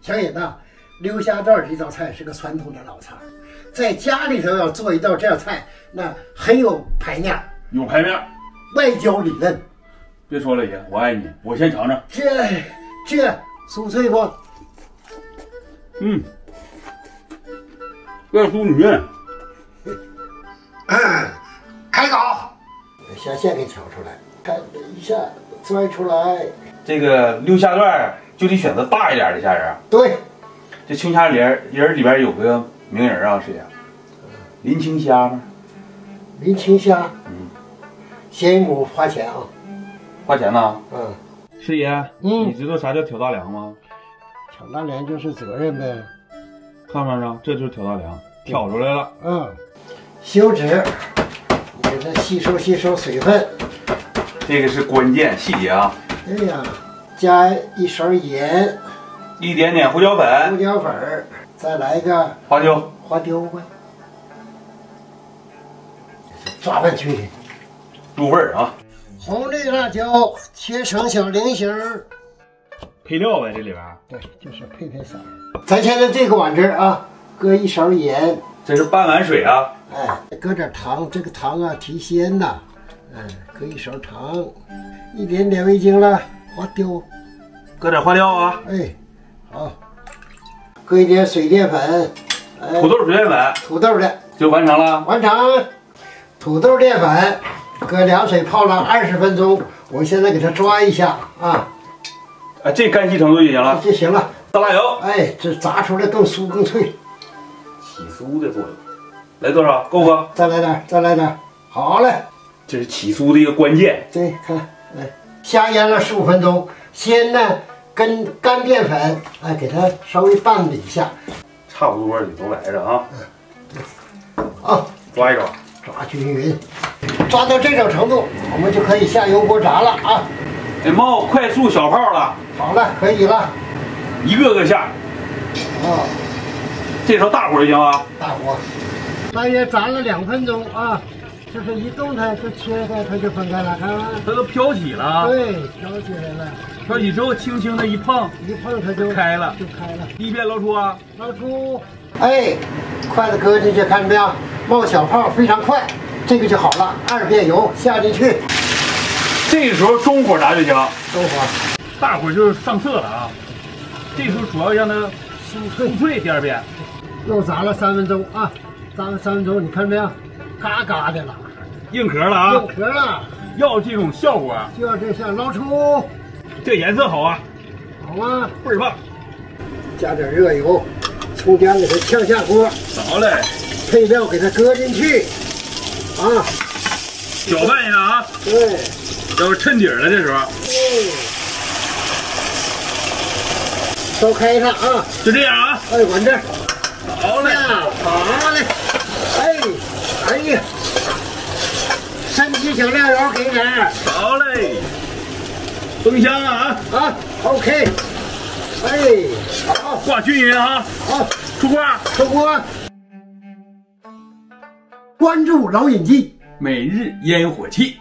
小尹呐，溜虾段这道菜是个传统的老菜，在家里头要做一道这样菜，那很有排面，有排面。外焦里嫩。别说了，爷，我爱你，我先尝尝。这这酥脆不？嗯，外酥里嫩。嗯开搞，虾线给挑出来，干一下拽出来。这个溜虾段就得选择大一点的虾仁。对，这青虾仁仁里边有个名人啊，谁呀？林青虾吗？林青虾，嗯，鲜母花钱啊，花钱呢？嗯，师爷，嗯你知道啥叫挑大梁吗？挑大梁就是责任呗。看没看着？这就是挑大梁，挑出来了。嗯，休止，你给它吸收吸收水分。这个是关键细节啊！对呀，加一勺盐、一点点胡椒粉胡、椒粉儿，再来一个花椒，花椒吧，抓拌均匀。入味儿啊！红绿辣椒切成小菱形儿，配料呗，这里边。对，就是配配色。咱现在这个碗这儿啊，搁一勺盐，这是半碗水啊！哎，搁点糖，这个糖啊提鲜呐。哎，搁一勺糖，一点点味精了，花雕，搁点花雕啊，哎，好，搁一点水淀粉，哎，土豆水淀粉土豆的，就完成了。完成。土豆淀粉，搁凉水泡了二十分钟，我现在给它抓一下啊，啊，这干稀程度就行了。就行了。倒辣油，哎，这炸出来更酥更脆。起酥的作用。来多少？够不？再来点，再来点。好嘞，这是起酥的一个关键。对，看，哎，虾腌了十五分钟，先呢跟干淀粉，哎，给它稍微拌了一下，差不多也都来着啊！啊，抓一抓，抓均匀，抓到这种程度，我们就可以下油锅炸了啊。得冒快速小泡了，好了，可以了，一个个下。啊，这时候大火就行啊。大火，大约炸了两分钟啊，就是一动它就切开，它就分开了，看吧。它都飘起了，对，飘起来了，飘起之后轻轻的一碰，一碰它就开了就开了。第一遍捞出啊。捞出，哎，筷子搁进去，看着没有？冒小泡，非常快，这个就好了。二遍油下进去，这个时候中火炸就行，中火，大火就是上色了啊。这时候主要让它酥脆，酥脆。第二遍，又炸了三分钟啊，炸了三分钟，你看着没有？嘎嘎的了，硬壳了啊。硬。壳了，要这种效果，就要这样捞出，这颜色好啊，好啊？倍儿棒。加点热油，葱姜给它炝下锅，好嘞，配料给它搁进去，啊，搅拌一下啊，对，要是衬底儿了，这时候对，烧开它啊，就这样啊。哎，往这。好嘞，好嘞，哎，哎呀，神奇小料油给点儿好嘞，封箱啊，啊，OK，哎，好，挂均匀啊，好，出锅。出锅。关注老尹记。每日烟火气。